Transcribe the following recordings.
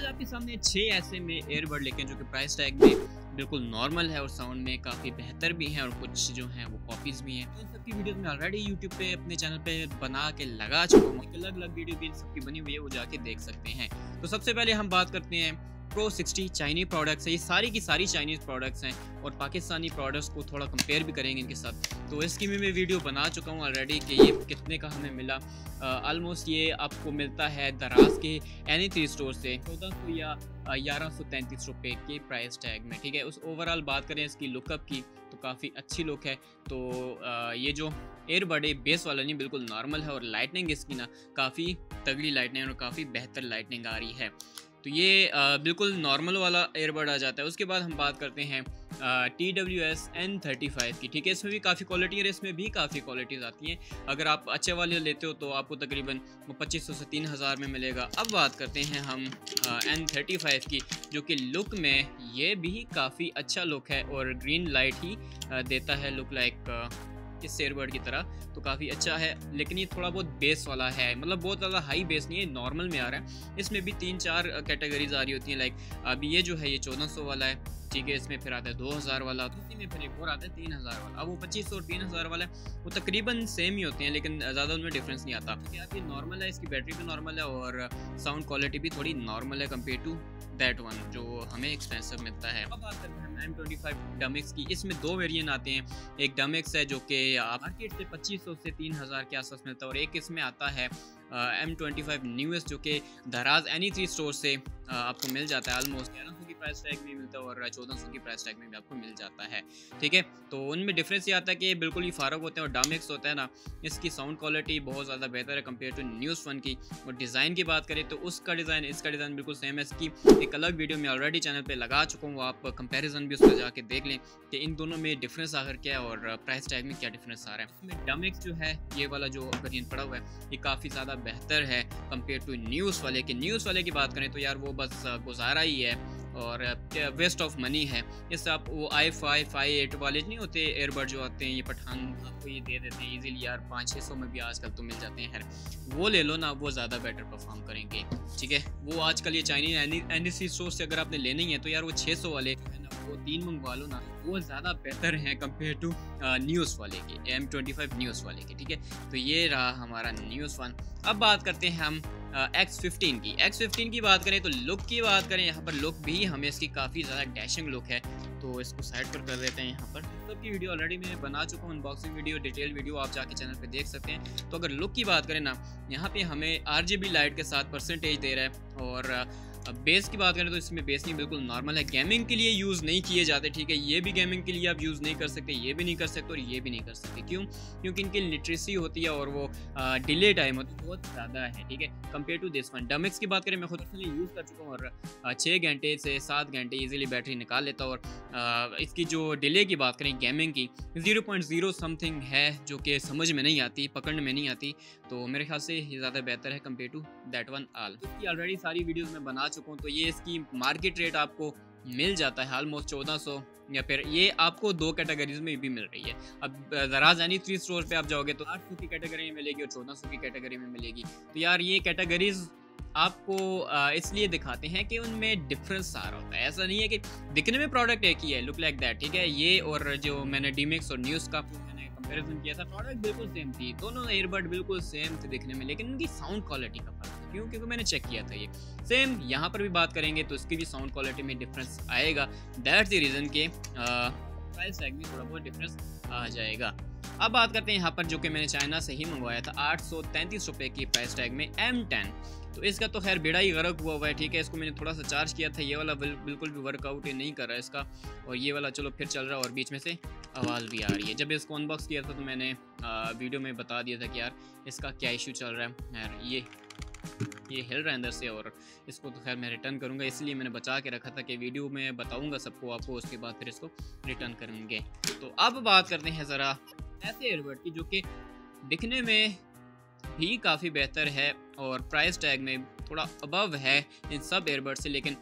आज आपके सामने छह ऐसे में एयरबड लेके जो कि प्राइस टैग में बिल्कुल नॉर्मल है और साउंड में काफ़ी बेहतर भी है और कुछ जो हैं वो कॉपीज़ भी हैं। इन सबकी वीडियोस में ऑलरेडी यूट्यूब पे, अपने चैनल पे बना के लगा चुका हूँ। अलग अलग वीडियो भी इन सबकी बनी हुई है, वो जाके देख सकते हैं। तो सबसे पहले हम बात करते हैं प्रो 60 चाइनीज़ प्रोडक्ट्स है। ये सारी की सारी चाइनीज़ प्रोडक्ट्स हैं और पाकिस्तानी प्रोडक्ट्स को थोड़ा कंपेयर भी करेंगे इनके साथ। तो इसकी भी मैं वीडियो बना चुका हूँ ऑलरेडी कि ये कितने का हमें मिला। ऑलमोस्ट ये आपको मिलता है दराज के एनी थ्री स्टोर से चौदह सौ या ग्यारह सौ तैंतीस रुपये के प्राइस टैग में, ठीक है? उस ओवरऑल बात करें इसकी लुकअप की तो काफ़ी अच्छी लुक है। तो ये जो एयरबड है बेस वाला नहीं, बिल्कुल नॉर्मल है और लाइटनिंग इसकी ना काफ़ी तगड़ी लाइटनिंग और काफ़ी बेहतर लाइटनिंग आ रही है। तो ये बिल्कुल नॉर्मल वाला एयरबड आ जाता है। उसके बाद हम बात करते हैं T W S N thirty five की। ठीक है, इसमें भी काफ़ी क्वालिटी है इसमें भी काफ़ी क्वालिटीज़ आती हैं। अगर आप अच्छे वाले लेते हो तो आपको तकरीबन पच्चीस सौ से तीन हज़ार में मिलेगा। अब बात करते हैं हम एन थर्टी फाइव की, जो कि लुक में ये भी काफ़ी अच्छा लुक है और ग्रीन लाइट ही देता है लुक लाइक इस बर्ड की तरह तो काफ़ी अच्छा है, लेकिन ये थोड़ा बहुत बेस वाला है। मतलब बहुत ज़्यादा हाई बेस नहीं है नॉर्मल में आ रहा है। इसमें भी तीन चार कैटेगरीज आ रही होती हैं लाइक अभी ये जो है, ये चौदह वाला है। ठीक है, इसमें फिर आता है दो हज़ार वाला तो इसी में फिर एक और आता है तीन हज़ार वाला। अब वो पच्चीस सौ और तीन हज़ार वाला है, वो तकरीबन सेम ही होते हैं, लेकिन ज़्यादा उनमें डिफरेंस नहीं आता। क्योंकि ये नॉर्मल है, इसकी बैटरी भी नॉर्मल है और साउंड क्वालिटी भी थोड़ी नॉर्मल है कंपेयर टू दैट वन जो हमें एक्सपेंसिव मिलता है। अब बात करते हैं एम ट्वेंटी फाइव डमिक्स की। इसमें दो वेरिएंट आते हैं। एक डमिक्स है जो कि मार्केट से पच्चीस सौ से तीन हज़ार के आसपास मिलता है और एक इसमें आता है एम ट्वेंटी फाइव न्यूएस्ट जो कि दराज एनी थ्री स्टोर से आपको मिल जाता है ऑलमोस्ट ग्यारह सौ की प्राइस टैग में मिलता है और चौदह सौ की प्राइस टैग में भी आपको मिल जाता है, ठीक है? तो उनमें डिफरेंस ये आता है कि बिल्कुल ही फारक होते हैं और डामिक्स होता है ना, इसकी साउंड क्वालिटी बहुत ज़्यादा बेहतर है कंपेयर टू न्यूज़ वन की। और डिज़ाइन की बात करें तो उसका डिज़ाइन इसका डिज़ाइन बिल्कुल सेम है, इसकी एक अलग वीडियो में ऑलरेडी चैनल पर लगा चुका हूँ आप कंपेरिजन भी उस पर जाके देख लें कि इन दोनों में डिफरेंस आकर क्या है और प्राइस टैग में क्या डिफरेंस आ रहा है। डामिक्स जो है, ये वाला जो वेरियंट पड़ा हुआ है, ये काफ़ी ज़्यादा बेहतर है कंपेयर टू न्यूज़ वाले की। न्यूज़ वाले की बात करें तो यार वो बस गुजारा ही है और वेस्ट ऑफ़ मनी है। इससे आप वो आई फाइव फाइव एट वाले नहीं होते एयरबड जो आते हैं, ये पठान आपको ये दे देते हैं इजीली यार, पाँच छः सौ में भी आजकल तो मिल जाते हैं वो ले लो ना, वो ज़्यादा बेटर परफॉर्म करेंगे, ठीक है? वो आजकल ये चाइनीज़ एनी सी स्टोर से अगर आपने लेने ही तो यार वो छः सौ वाले वो तीन मंगवा लो ना, वो ज़्यादा बेहतर हैं कंपेयर टू न्यूज़ वाले के एम ट्वेंटी फाइव न्यूज़ वाले के, ठीक है? तो ये रहा हमारा न्यूज़ वन अब बात करते हैं हम एक्स फिफ्टीन की। एक्स फिफ्टीन की बात करें तो लुक की बात करें, यहाँ पर लुक भी हमें इसकी काफ़ी ज़्यादा डैशिंग लुक है। तो इसको साइड पर कर देते हैं यहाँ पर। सब की वीडियो ऑलरेडी मैं बना चुका हूँ अनबॉक्सिंग वीडियो डिटेल वीडियो आप जाके चैनल पर देख सकते हैं। तो अगर लुक की बात करें ना, यहाँ पे हमें आरजीबी लाइट के साथ परसेंटेज दे रहा है और अब बेस की बात करें तो इसमें बेस नहीं, बिल्कुल नॉर्मल है। गेमिंग के लिए यूज़ नहीं किए जाते, ठीक है? ये भी गेमिंग के लिए आप यूज़ नहीं कर सकते, ये भी नहीं कर सकते और ये भी नहीं कर सकते। क्यों? क्योंकि इनकी लिटरेसी होती है और वो डिले टाइम होती है बहुत ज़्यादा है, ठीक है? कंपेयर टू दिस वन डमिक्स की बात करें, मैं खुद इसलिए यूज़ कर चुका हूँ और छः घंटे से सात घंटे ईजिली बैटरी निकाल लेता और इसकी जो डिले की बात करें गेमिंग की ज़ीरो पॉइंट ज़ीरो समथिंग है, जो कि समझ में नहीं आती पकड़ने में नहीं आती तो मेरे ख्याल से ये ज़्यादा बेहतर है कंपेयर टू दैट वन आल इसकी ऑलरेडी सारी वीडियोज़ में बना चुका हूँ तो ये इसकी मार्केट रेट आपको मिल जाता है ऑलमोस्ट चौदह सौ या फिर ये आपको दो कैटेगरीज में भी मिल रही है। अब जराज यानी थ्री स्टोर पे आप जाओगे तो आठ सौ की कैटेगरी में मिलेगी और चौदह सौ की कैटेगरी में मिलेगी। तो यार ये कैटेगरीज आपको इसलिए दिखाते हैं कि उनमें डिफरेंस आ रहा होता है। ऐसा नहीं है कि दिखने में प्रोडक्ट एक ही है लुक लाइक दैट ठीक है? ये और जो मैंने डीमिक्स और न्यूज़ का कंपैरिजन किया था प्रोडक्ट बिल्कुल सेम थी। दोनों एयरबड बिल्कुल सेम थे दिखने में, लेकिन उनकी साउंड क्वालिटी का फ़र्क था। क्यों? क्योंकि मैंने चेक किया था ये। सेम यहाँ पर भी बात करेंगे तो इसकी भी साउंड क्वालिटी में डिफरेंस आएगा। दैट्स द रीज़न के प्राइस टैग में थोड़ा बहुत डिफरेंस आ जाएगा। अब बात करते हैं यहाँ पर, जो कि मैंने चाइना से ही मंगवाया था, आठ सौ की प्राइस टैग में एम टेन तो इसका तो खैर बेड़ा ही गर्क हुआ हुआ है ठीक है। इसको मैंने थोड़ा सा चार्ज किया था ये वाला बिल, बिल्कुल भी वर्कआउट नहीं कर रहा है इसका। और ये वाला चलो फिर चल रहा है और बीच में से आवाज़ भी आ रही है। जब इसको अनबॉक्स किया था तो मैंने वीडियो में बता दिया था कि यार इसका क्या इशू चल रहा है। यार ये ये हिल रहा है अंदर से और इसको तो खैर मैं रिटर्न करूँगा। इसलिए मैंने बचा के रखा था कि वीडियो में बताऊँगा सबको आपको उसके बाद फिर इसको रिटर्न करेंगे। तो अब बात करते हैं ज़रा ऐसे एयरबड की जो कि दिखने में भी काफ़ी बेहतर है और प्राइस टैग में थोड़ा अबव है इन सब एयरबड से, लेकिन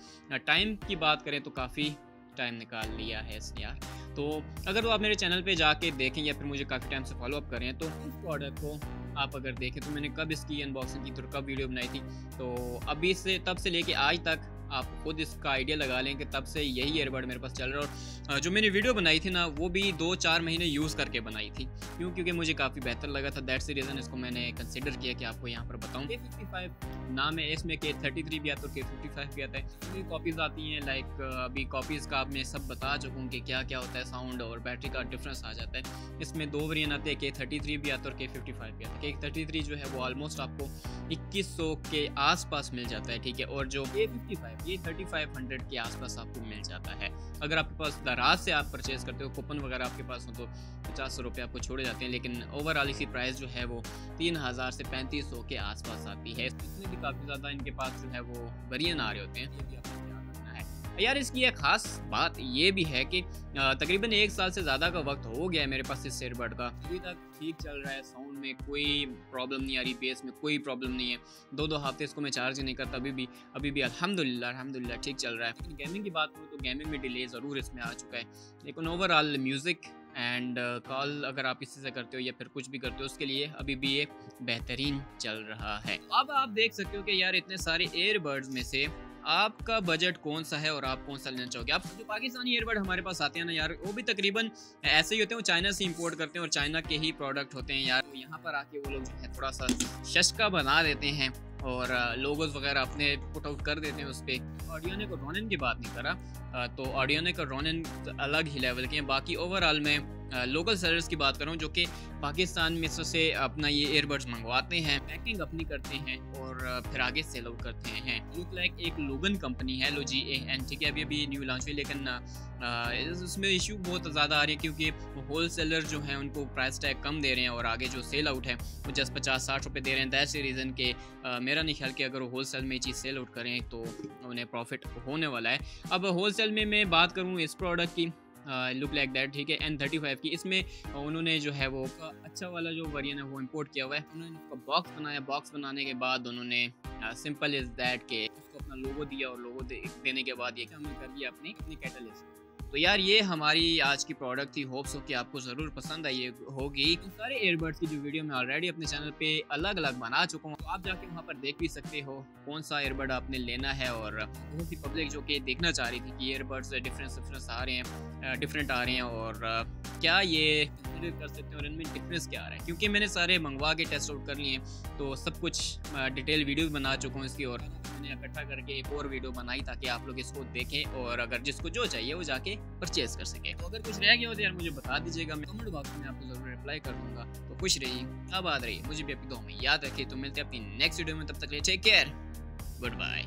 टाइम की बात करें तो काफ़ी टाइम निकाल लिया है इसने यार। तो अगर तो आप मेरे चैनल पे जाके देखें या फिर मुझे काफ़ी टाइम से फॉलोअप करें तो इस प्रोडक्ट को आप अगर देखें तो मैंने कब इसकी अनबॉक्सिंग की तो कब वीडियो बनाई थी तो अभी से, तब से लेके आज तक आप खुद इसका आइडिया लगा लें कि तब से यही ईयरबड मेरे पास चल रहा है। और जो मैंने वीडियो बनाई थी ना वो भी दो चार महीने यूज़ करके बनाई थी। क्यों? क्योंकि मुझे काफ़ी बेहतर लगा था। दैट्स रीज़न इसको मैंने कंसिडर किया कि आपको यहाँ पर बताऊँ। के फिफ्टी फाइव नाम है इसमें के थर्टी थ्री भी आता है के फिफ्टी फाइव भी आता है। कॉपीज़ आती हैं लाइक अभी कॉपीज़ का आप मैं सब बता चुका हूँ कि क्या क्या होता है साउंड और बैटरी का डिफरेंस आ जाता है। इसमें दो वेरियन आते हैं के थर्टी थ्री भी आता है और के फिफ्टी फाइव भी आता है। के थर्टी थ्री जो है वो ऑलमोस्ट आपको इक्कीस सौ के आसपास मिल जाता है ठीक है? और जो के फिफ्टी फाइव ये थर्टी फाइव हंड्रेड के आसपास आपको मिल जाता है। अगर आपके पास दराज से आप परचेज करते हो कूपन वगैरह आपके पास हो तो पचास सौ रुपये आपको छोड़े जाते हैं, लेकिन ओवरऑल इसकी प्राइस जो है वो तीन हज़ार से पैंतीस के आसपास आती है। इसमें भी काफ़ी ज़्यादा इनके पास जो है वो वरियन आ रहे होते हैं। यार, इसकी एक ख़ास बात ये भी है कि तकरीबन एक साल से ज़्यादा का वक्त हो गया है मेरे पास इस एयरबड का। अभी तक ठीक चल रहा है साउंड में, कोई प्रॉब्लम नहीं आ रही बेस में, कोई प्रॉब्लम नहीं है। दो दो हफ़्ते इसको मैं चार्ज नहीं करता, अभी भी अभी भी अल्हम्दुलिल्लाह अलहमदिल्ला ठीक चल रहा है। लेकिन गेमिंग की बात करूँ तो गेमिंग में डिले ज़रूर इसमें आ चुका है। लेकिन ओवरऑल म्यूज़िक एंड कॉल अगर आप इसी से करते हो या फिर कुछ भी करते हो, उसके लिए अभी भी ये बेहतरीन चल रहा है। अब आप देख सकते हो कि यार इतने सारे एयरबड्स में से आपका बजट कौन सा है और आप कौन सा लेना चाहोगे? आप जो पाकिस्तानी ईयरबड हमारे पास आते हैं ना यार, वो भी तकरीबन ऐसे ही होते हैं, वो चाइना से इंपोर्ट करते हैं और चाइना के ही प्रोडक्ट होते हैं यार। यहाँ पर आके वो लोग जो है थोड़ा सा शशका बना देते हैं और लोगोज वगैरह अपने पुट आउट कर देते हैं उस पर ऑडियोने को रोनन की बात नहीं करा तो ऑडियोने का रोनन अलग ही लेवल के हैं, बाकी ओवरऑल में लोकल सेलर्स की बात करूँ, जो कि पाकिस्तान में से अपना ये एयरबड्स मंगवाते हैं पैकिंग अपनी करते हैं और फिर आगे सेल आउट करते हैं। लुक लाइक एक लोगन कंपनी है लो जी एन ठीक है? अभी अभी न्यू लॉन्च हुई, लेकिन उसमें इशू बहुत ज़्यादा आ रही है क्योंकि होल सेलर जो हैं, उनको प्राइस टैग कम दे रहे हैं और आगे जो सेल आउट है, वो जस्ट पचास साठ रुपये दे रहे हैं। दैट रीज़न के मेरा नहीं ख्याल कि अगर होल सेल में चीज़ सेल आउट करें तो उन्हें प्रॉफिट होने वाला है। अब होल सेल में मैं बात करूँ इस प्रोडक्ट की लुक लाइक दैट ठीक है? एन थर्टी फाइव की। इसमें उन्होंने जो है वो अच्छा वाला जो वरियन है वो इम्पोर्ट किया हुआ है। उन्होंने उसका बॉक्स बनाया। बॉक्स बनाने के बाद उन्होंने सिंपल इज़ दैट के उसको अपना लोगो दिया और लोगो दे, देने के बाद ये हमने कर दिया अपनी अपनी कैटलिस्ट तो यार ये हमारी आज की प्रोडक्ट थी। होप्स हो कि आपको ज़रूर पसंद आई होगी। तो सारे एयरबड्स की जो वीडियो मैं ऑलरेडी अपने चैनल पे अलग अलग बना चुका हूँ। तो आप जाके वहाँ पर देख भी सकते हो कौन सा एयरबड आपने लेना है और बहुत सी पब्लिक जो कि देखना चाह रही थी कि एयरबड्स डिफरेंस डिफरेंस आ रहे हैं डिफरेंट आ रहे हैं और क्या ये कर सकते हैं और इनमें डिफरेंस क्या आ रहा है? क्योंकि मैंने सारे मंगवा के टेस्ट आउट कर लिए तो सब कुछ डिटेल वीडियो बना चुका हूँ इसकी और मैंने इकट्ठा करके एक और वीडियो बनाई ताकि आप लोग इसको देखें और अगर जिसको जो चाहिए वो जाके परचेज कर सके। तो अगर कुछ रह गया हो तो यार मुझे बता दीजिएगा, मैं कमेंट बॉक्स में आपको ज़रूर रिप्लाई कर दूँगा। तो खुश रहिए अब आ रही मुझे भी अपनी दो में याद रखिए तो मिलते हैं अपनी नेक्स्ट वीडियो में, तब तक टेक केयर गुड बाय